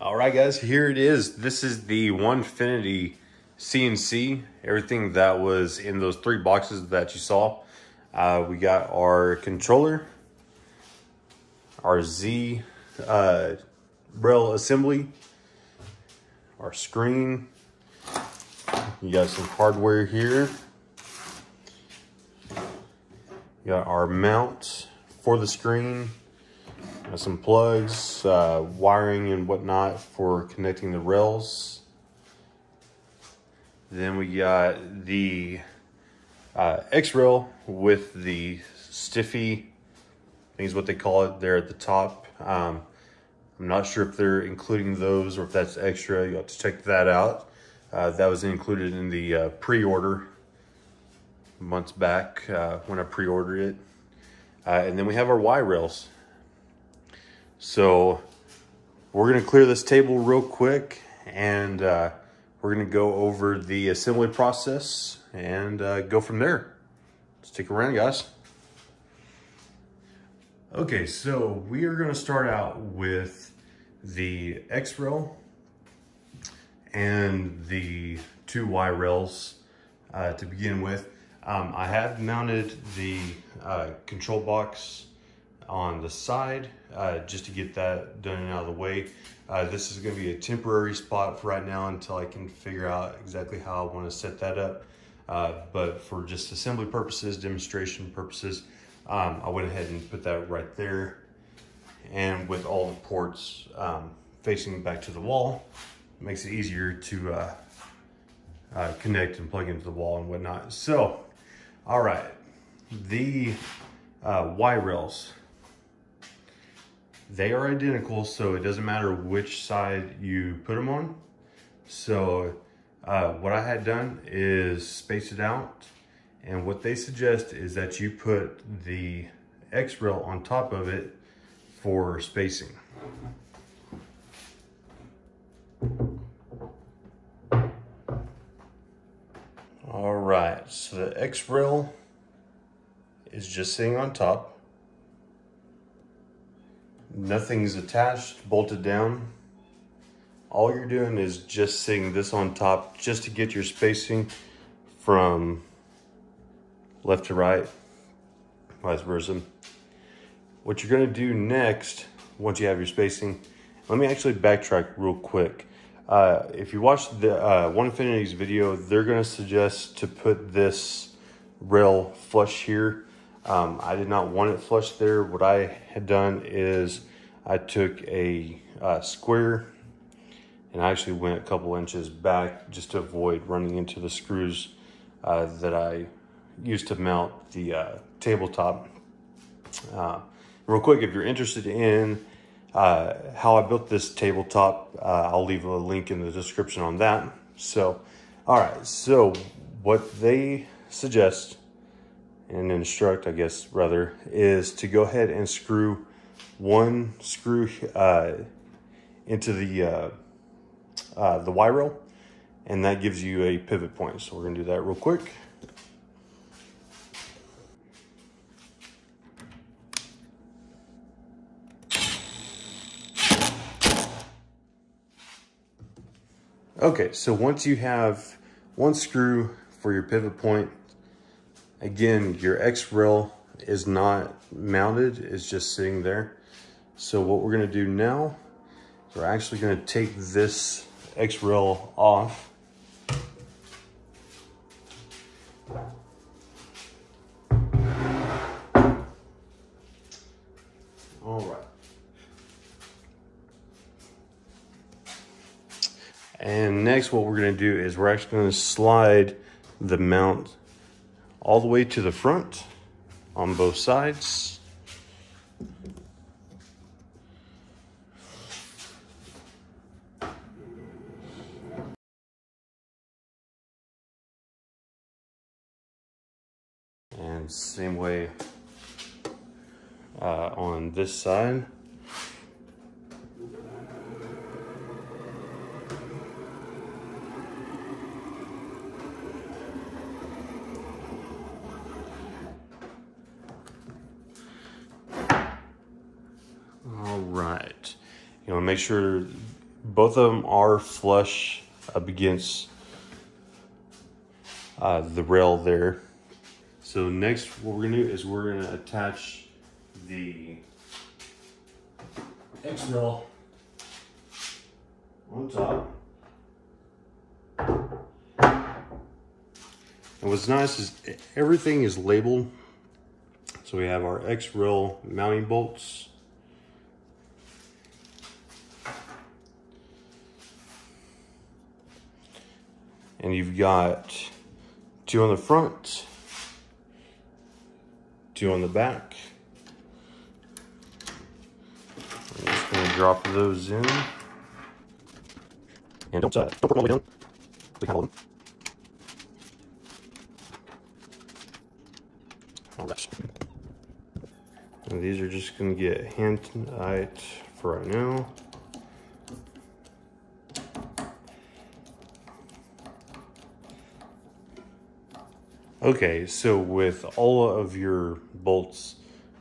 All right, guys, here it is. This is the Onefinity CNC. Everything that was in those three boxes that you saw. Uh, we got our controller, our Z uh, rail assembly, our screen. You got some hardware here. You got our mount for the screen. Some plugs, uh, wiring and whatnot for connecting the rails. Then we got the uh, X-Rail with the stiffy, I think is what they call it there at the top. Um, I'm not sure if they're including those or if that's extra. You have to check that out. Uh, that was included in the uh, pre-order months back uh, when I pre-ordered it. Uh, and then we have our Y rails. So we're gonna clear this table real quick and uh, we're gonna go over the assembly process and uh, go from there. Stick around guys. Okay, so we are gonna start out with the X rail and the two Y rails uh, to begin with. Um, I have mounted the uh, control box on the side uh, just to get that done and out of the way. Uh, this is gonna be a temporary spot for right now until I can figure out exactly how I wanna set that up. Uh, but for just assembly purposes, demonstration purposes, um, I went ahead and put that right there. And with all the ports um, facing back to the wall, makes it easier to uh, uh, connect and plug into the wall and whatnot. So, all right, the uh, Y rails, they are identical, so it doesn't matter which side you put them on. So uh, what I had done is space it out. And what they suggest is that you put the X rail on top of it for spacing. All right, so the X rail is just sitting on top. Nothing's attached, bolted down. All you're doing is just sitting this on top just to get your spacing from left to right, vice versa. What you're gonna do next, once you have your spacing, let me actually backtrack real quick. Uh, if you watch the uh, Onefinity's video, they're gonna suggest to put this rail flush here. Um, I did not want it flush there. What I had done is I took a uh, square and I actually went a couple inches back just to avoid running into the screws uh, that I used to mount the uh, tabletop. Uh, real quick, if you're interested in uh, how I built this tabletop, uh, I'll leave a link in the description on that. So, all right, so what they suggest and instruct, I guess, rather, is to go ahead and screw one screw uh, into the uh, uh, the Y rail, and that gives you a pivot point. So we're gonna do that real quick. Okay, so once you have one screw for your pivot point, again, your X rail is not mounted, it's just sitting there. So what we're gonna do now, is we're actually gonna take this X rail off. All right. And next what we're gonna do is we're actually gonna slide the mount all the way to the front on both sides. And same way uh, on this side. All right. You want to make sure both of them are flush up against uh, the rail there. So next what we're gonna do is we're gonna attach the X-rail on top. And what's nice is everything is labeled. So we have our X-rail mounting bolts. And you've got two on the front, two on the back. I'm just gonna drop those in. And don't, uh, don't put them all the way down. We can hold them. All right. And these are just gonna get hand tight for right now. Okay, so with all of your bolts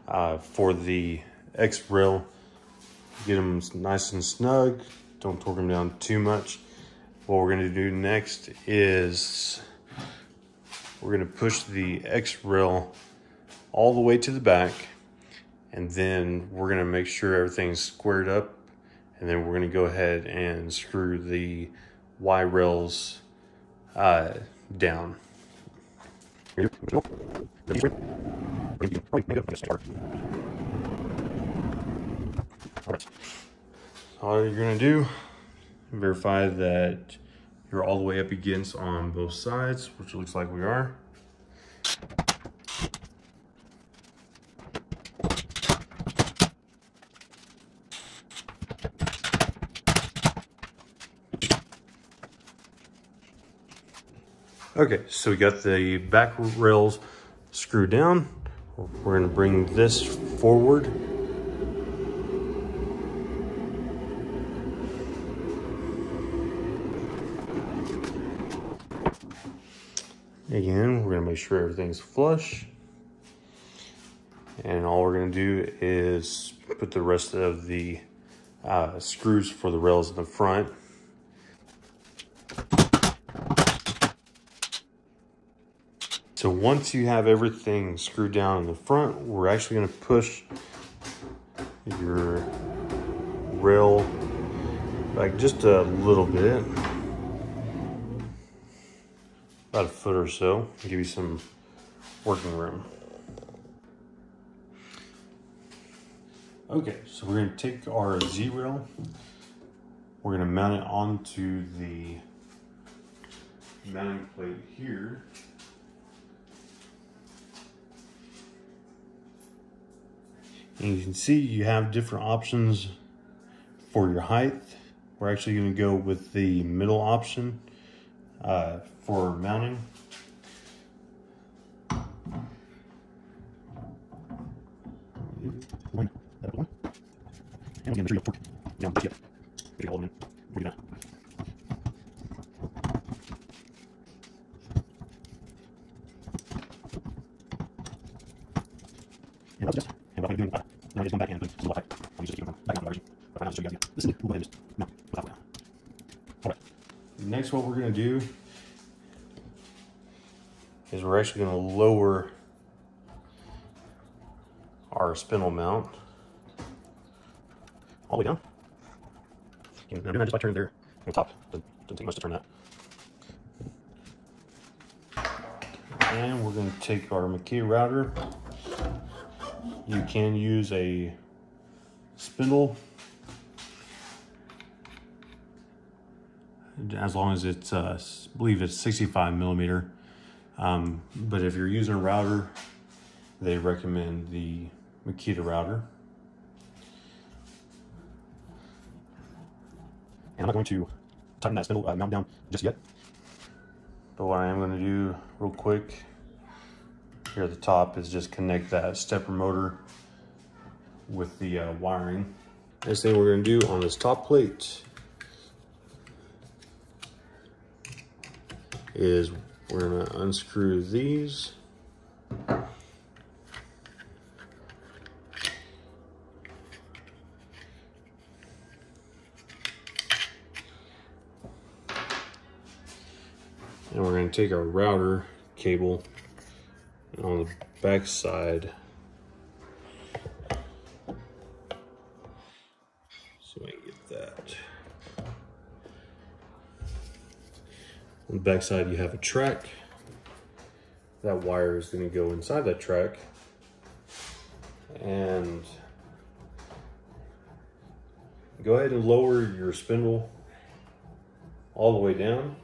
uh, for the X rail, get them nice and snug. Don't torque them down too much. What we're gonna do next is we're gonna push the X rail all the way to the back and then we're gonna make sure everything's squared up and then we're gonna go ahead and screw the Y rails uh, down. All you're gonna do, verify that you're all the way up against on both sides, which looks like we are. Okay, so we got the back rails screwed down. We're gonna bring this forward. Again, we're gonna make sure everything's flush. And all we're gonna do is put the rest of the uh, screws for the rails in the front So once you have everything screwed down in the front, we're actually gonna push your rail back just a little bit. About a foot or so, give you some working room. Okay, so we're gonna take our Z-rail, we're gonna mount it onto the mounting plate here. And you can see you have different options for your height. We're actually going to go with the middle option uh, for mounting. One, one. And again, the tree of 14. Next, what we're gonna do is we're actually gonna lower our spindle mount all the way down. And I'm doing that just by turning there on the top. Doesn't, take much to turn that. And we're going to take our Makita router. You can use a spindle as long as it's, uh, I believe it's 65 millimeter. Um, but if you're using a router, they recommend the Makita router. And I'm not going to tighten that spindle uh, mount down just yet. But what I am going to do real quick here at the top is just connect that stepper motor with the uh, wiring. Next thing we're going to do on this top plate is we're going to unscrew these. And we're going to take our router cable on the back side On the back side, you have a track. That wire is gonna go inside that track. And go ahead and lower your spindle all the way down.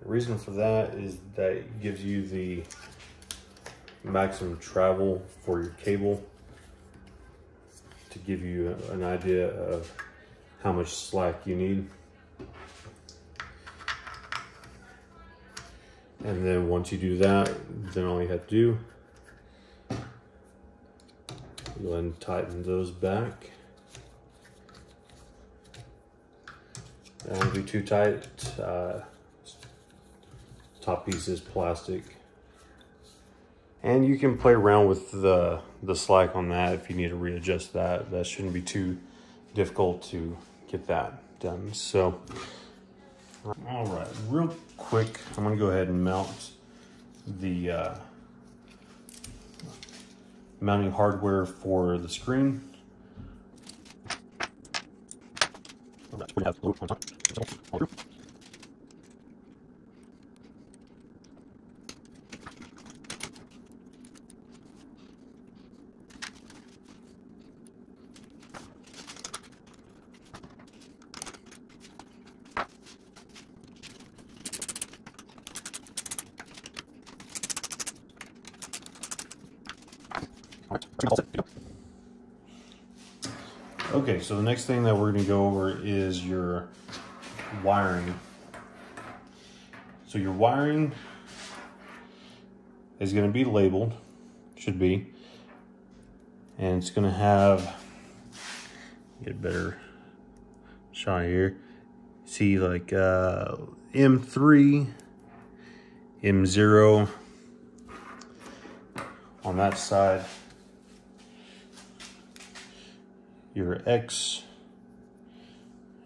The reason for that is that it gives you the maximum travel for your cable to give you an idea of how much slack you need. And then once you do that, then all you have to do ahead and tighten those back. Don't be too tight. Uh, top piece is plastic. And you can play around with the, the slack on that if you need to readjust that. That shouldn't be too difficult to get that done. So, all right, real quick, I'm gonna go ahead and mount the uh, mounting hardware for the screen. Okay, so the next thing that we're gonna go over is your wiring. So your wiring is gonna be labeled, should be, and it's gonna have, get a better shot here. See like uh, M3, M0 on that side your X,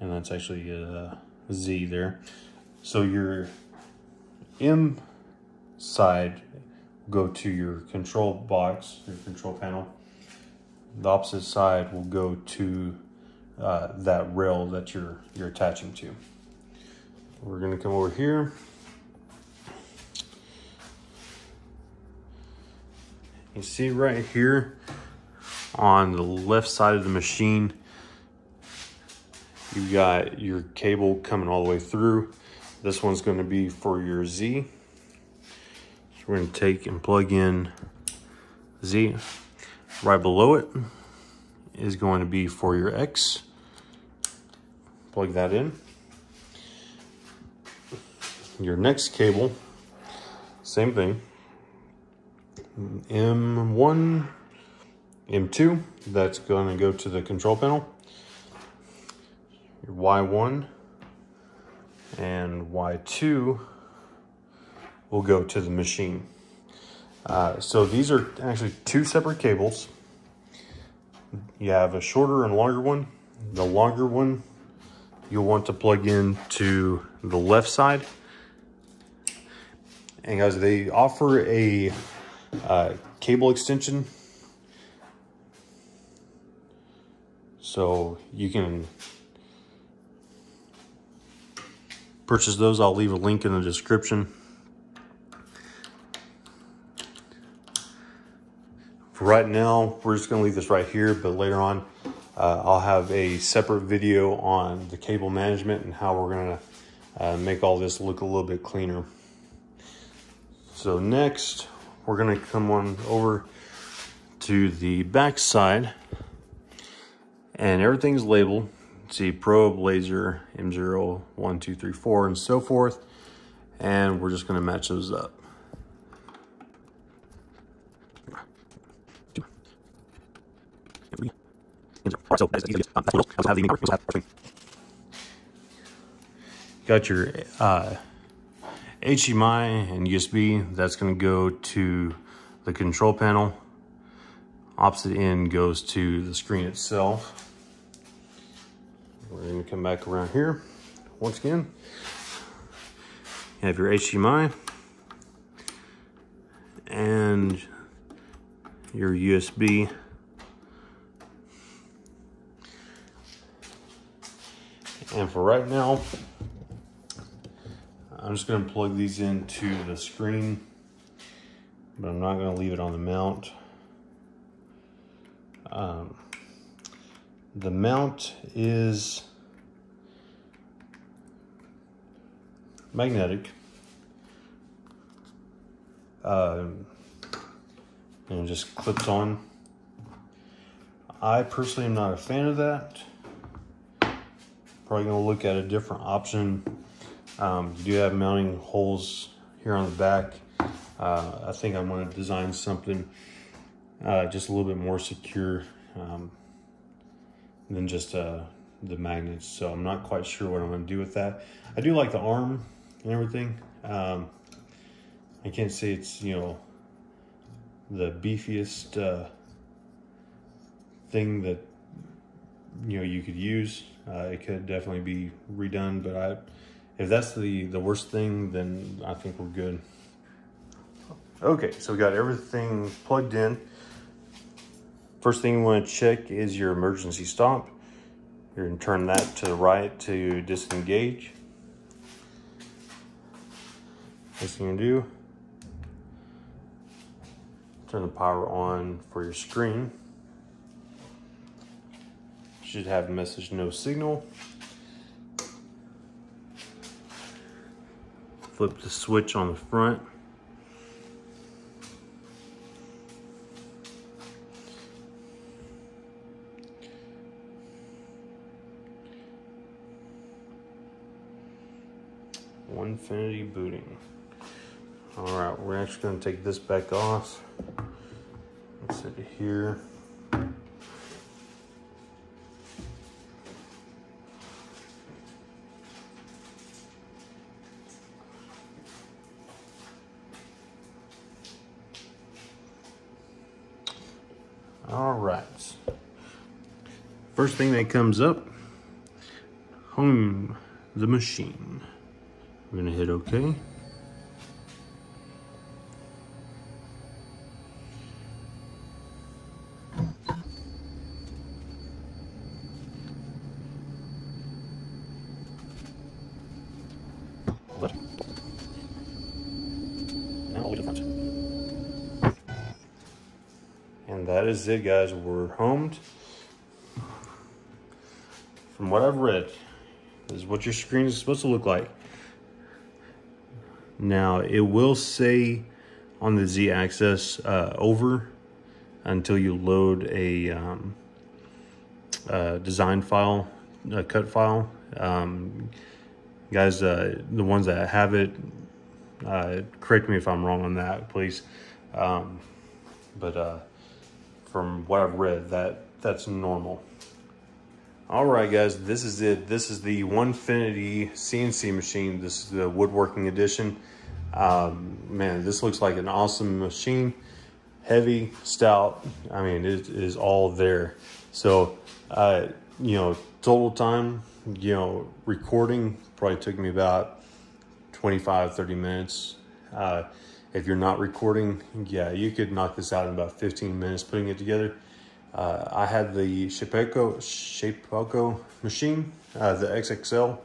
and that's actually a Z there. So your M side go to your control box, your control panel. The opposite side will go to uh, that rail that you're you're attaching to. We're gonna come over here. You see right here, on the left side of the machine, you've got your cable coming all the way through. This one's going to be for your Z. So we're going to take and plug in Z. Right below it is going to be for your X. Plug that in. Your next cable, same thing. M1 M2, that's going to go to the control panel. Your Y1 and Y2 will go to the machine. Uh, so these are actually two separate cables. You have a shorter and longer one. The longer one you'll want to plug in to the left side. And guys, they offer a uh, cable extension So you can purchase those. I'll leave a link in the description. For right now, we're just gonna leave this right here, but later on, uh, I'll have a separate video on the cable management and how we're gonna uh, make all this look a little bit cleaner. So next, we're gonna come on over to the back side and everything's labeled. See probe, laser, M0, 1, 2, 3, 4, and so forth. And we're just gonna match those up. Got your uh, HDMI and USB. That's going to go to the control panel. Opposite end goes to the screen itself. We're gonna come back around here. once again, you have your HDMI and your USB. And for right now, I'm just going to plug these into the screen, but I'm not going to leave it on the mount. Um, the mount is magnetic. Um, and just clips on. I personally am not a fan of that. Probably gonna look at a different option. Um, you do have mounting holes here on the back. Uh, I think I'm gonna design something uh, just a little bit more secure um, than just uh, the magnets. So I'm not quite sure what I'm gonna do with that. I do like the arm and everything. Um, I can't say it's, you know, the beefiest uh, thing that, you know, you could use. Uh, it could definitely be redone, but I, if that's the, the worst thing, then I think we're good. Okay, so we got everything plugged in. First thing you want to check is your emergency stop. You're going to turn that to the right to disengage. Next thing you do, turn the power on for your screen. Should have message no signal. Flip the switch on the front. Onefinity booting. All right, we're actually gonna take this back off. Let's set it here. All right. First thing that comes up, home the machine. I'm gonna hit okay. And that is it, guys. We're homed. From what I've read, this is what your screen is supposed to look like. Now, it will say on the Z-axis uh, over until you load a, um, design file, a cut file. Um, guys, uh, the ones that have it, uh, correct me if I'm wrong on that, please. Um, but uh, from what I've read, that that's normal. All right, guys, this is it. This is the Onefinity CNC machine. This is the woodworking edition. Um, man, this looks like an awesome machine. Heavy, stout. I mean, it is all there. So, uh, you know, total time, you know, recording probably took me about 25, 30 minutes. Uh, if you're not recording, yeah, you could knock this out in about 15 minutes putting it together. Uh, I had the Shapeoko, Shapeoko machine, uh, the XXL.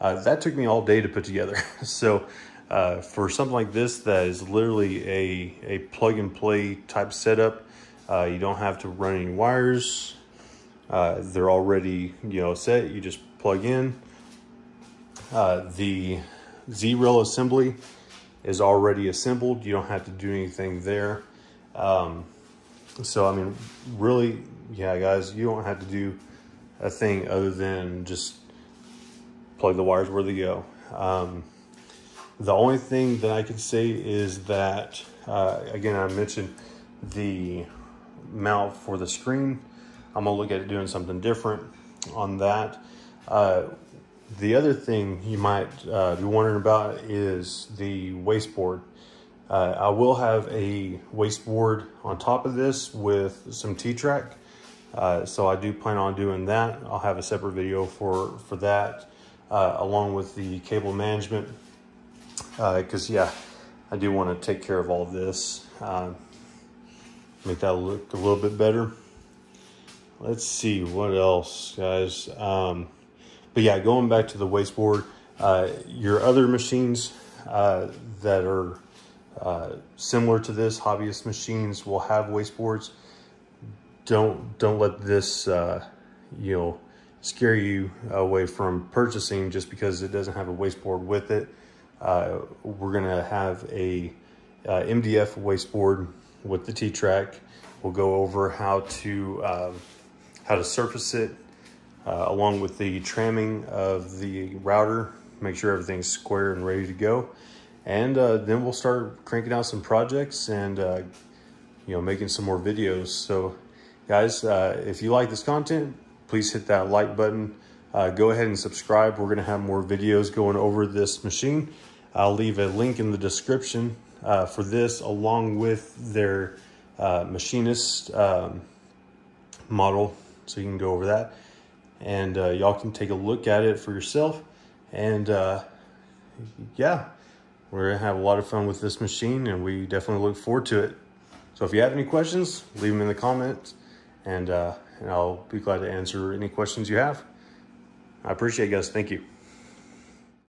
Uh, that took me all day to put together. so uh, for something like this, that is literally a, a plug and play type setup. Uh, you don't have to run any wires. Uh, they're already, you know, set. You just plug in. the Z-Rail assembly is already assembled. You don't have to do anything there. Um, so, I mean, really, yeah, guys, you don't have to do a thing other than just plug the wires where they go. Um, the only thing that I can say is that, uh, again, I mentioned the mount for the screen. I'm gonna look at doing something different on that. Uh, the other thing you might uh, be wondering about is the wasteboard. Uh, I will have a wasteboard on top of this with some T-track. Uh, so I do plan on doing that. I'll have a separate video for, for that. uh, along with the cable management. Because, uh, yeah, I do want to take care of all of this. Uh, make that look a little bit better. Let's see what else, guys. Um, but yeah, going back to the wasteboard, uh, your other machines uh, that are uh, similar to this, hobbyist machines will have wasteboards. Don't don't let this uh, you know scare you away from purchasing just because it doesn't have a wasteboard with it. Uh, we're gonna have a uh, MDF wasteboard with the T-Track. We'll go over how to um, how to surface it uh, along with the tramming of the router, make sure everything's square and ready to go. And uh, then we'll start cranking out some projects and, uh, you know, making some more videos. So guys, uh, if you like this content, please hit that like button. Uh, go ahead and subscribe. We're gonna have more videos going over this machine. I'll leave a link in the description uh, for this along with their machinist um, model. So you can go over that and uh, y'all can take a look at it for yourself. And uh, yeah, we're gonna have a lot of fun with this machine and we definitely look forward to it. So if you have any questions, leave them in the comments and, uh, and I'll be glad to answer any questions you have. I appreciate you guys. Thank you.